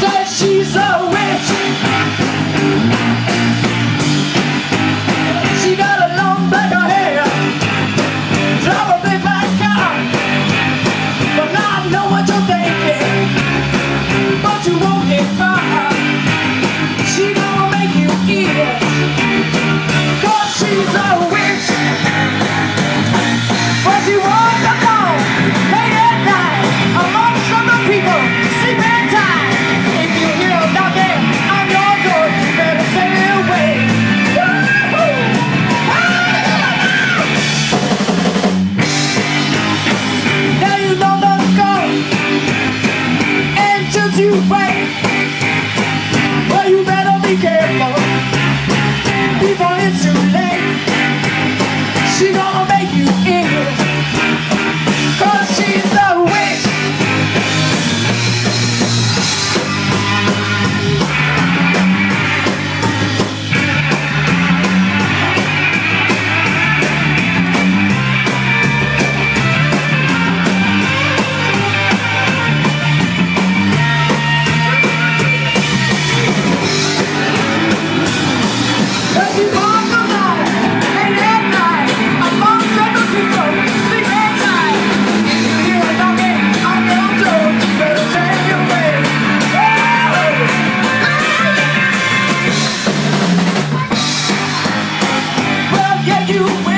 Says she's you fight. you